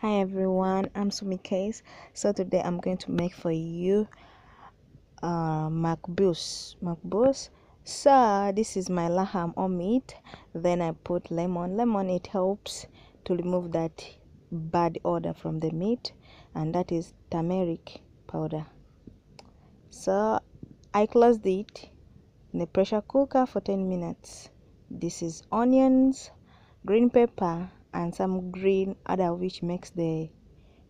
hi everyone. I'm sumie kayz. So today i'm going to make for you uh makbous so this is my laham or meat then i put lemon. Lemon it helps to remove that bad odor from the meat. And that is turmeric powder. So i closed it in the pressure cooker for 10 minutes. This is onions green pepper and some green other which makes the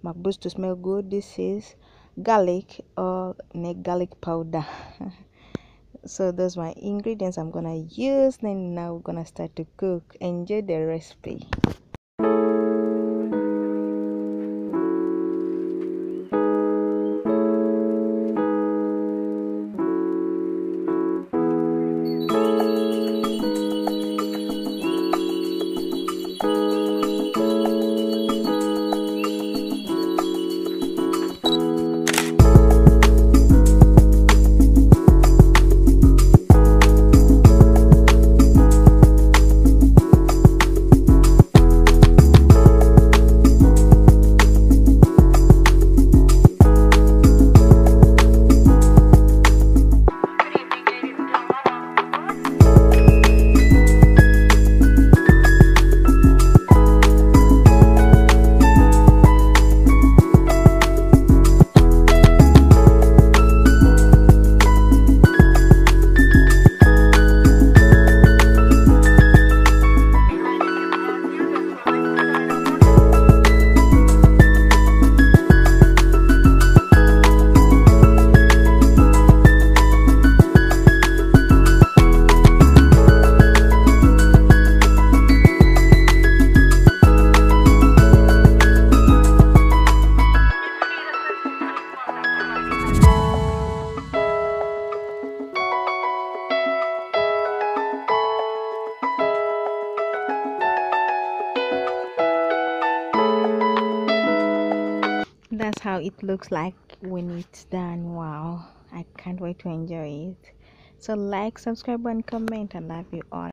makbous to smell good. This is garlic or garlic powder. So those are my ingredients i'm gonna use then now we're gonna start to cook. Enjoy the recipe how it looks like when it's done. Wow i can't wait to enjoy it. So like subscribe and comment. I love you all